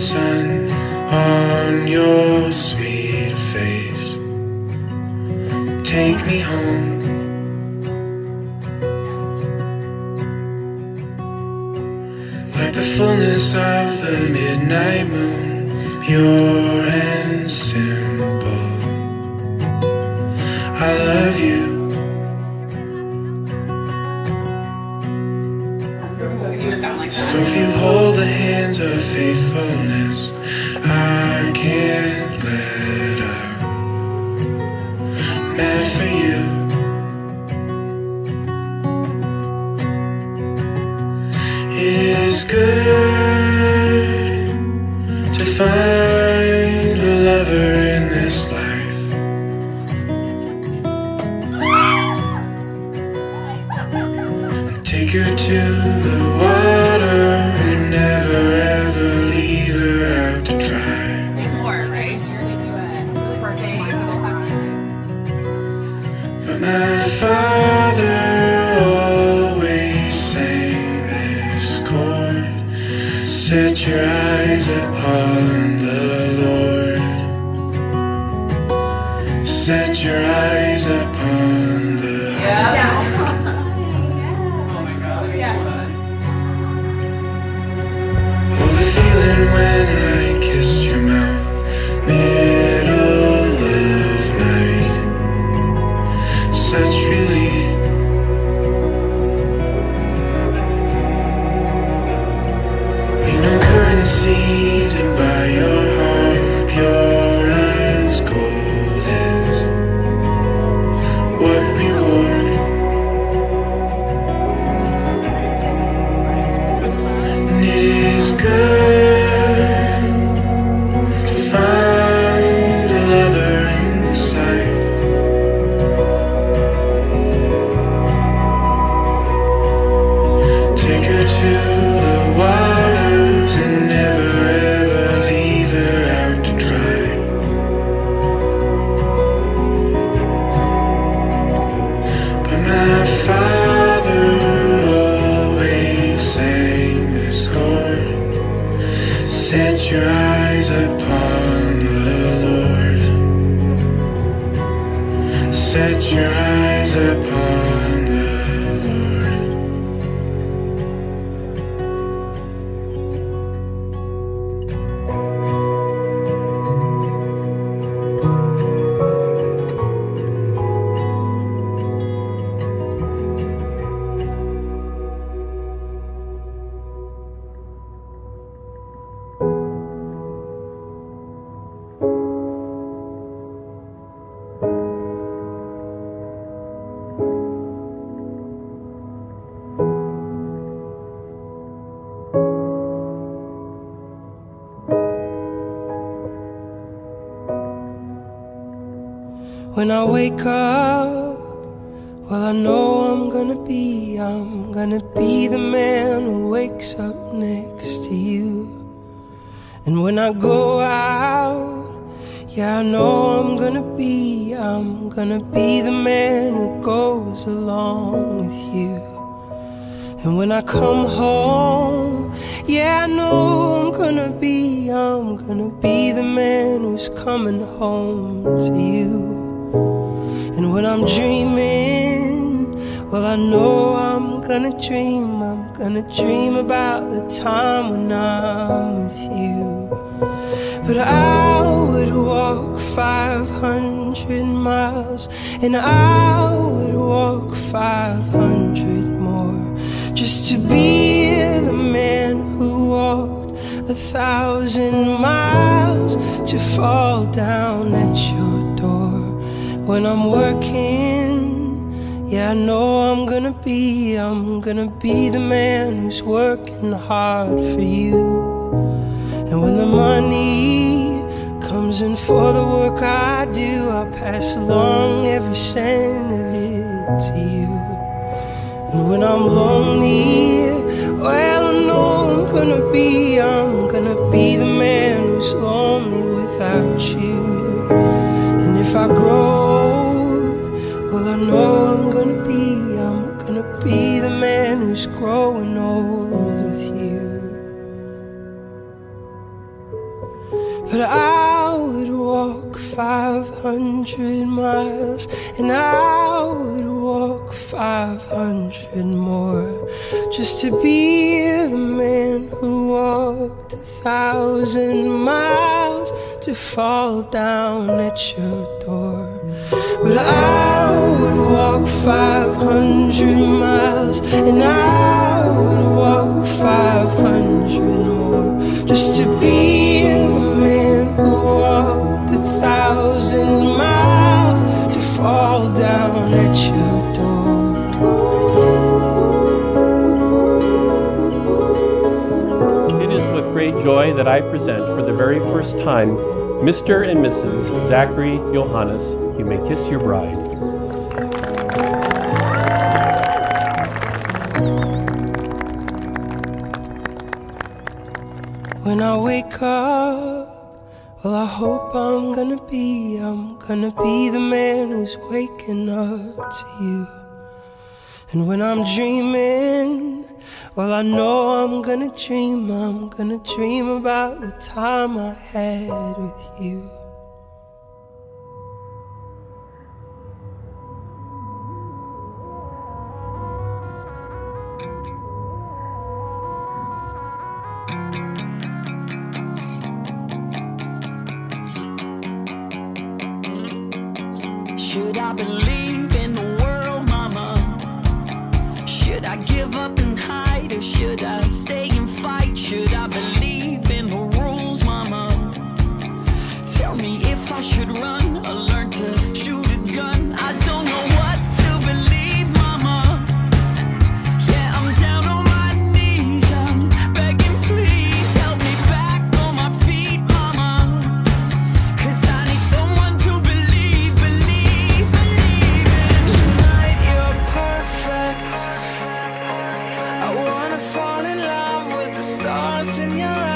sun on your sweet face. Take me home. Like the fullness of the midnight moon, pure and simple. I love you. Take her to the water and never ever leave her out to dry. More, right? You're gonna do it for. But my father always sang this chord Set your eyes upon the Lord. Set your eyes eyes When I wake up, well, I know I'm gonna be, I'm gonna be the man who wakes up next to you. And when I go out, yeah, I know I'm gonna be, I'm gonna be the man who goes along with you. And when I come home, yeah, I know I'm gonna be, I'm gonna be the man who's coming home to you. And when I'm dreaming, well, I know I'm gonna dream, I'm gonna dream about the time when I'm with you. But I would walk 500 miles, and I would walk 500 more just to be the man who walked a thousand miles to fall down at your when I'm working. Yeah, I know I'm gonna be, I'm gonna be the man who's working hard for you. And when the money comes in for the work I do, I'll pass along every cent of it to you. And when I'm lonely, well, I know I'm gonna be, I'm gonna be the man who's lonely without you. Know I'm gonna be, I'm gonna be the man who's growing old with you. But I would walk 500 miles, and I would walk 500 more just to be the man who walked a thousand miles to fall down at your door. But I walk 500 miles, and I would walk 500 more just to be the man who walked a thousand miles to fall down at your door. It is with great joy that I present for the very first time Mr. and Mrs. Zachary Johannes. You may kiss your bride. When I wake up, well, I hope I'm gonna be, I'm gonna be the man who's waking up to you. And when I'm dreaming, well, I know I'm gonna dream, I'm gonna dream about the time I had with you. Should I believe in the world, mama? Should I give up and hide or should I stay and fight? Should I believe? lost in your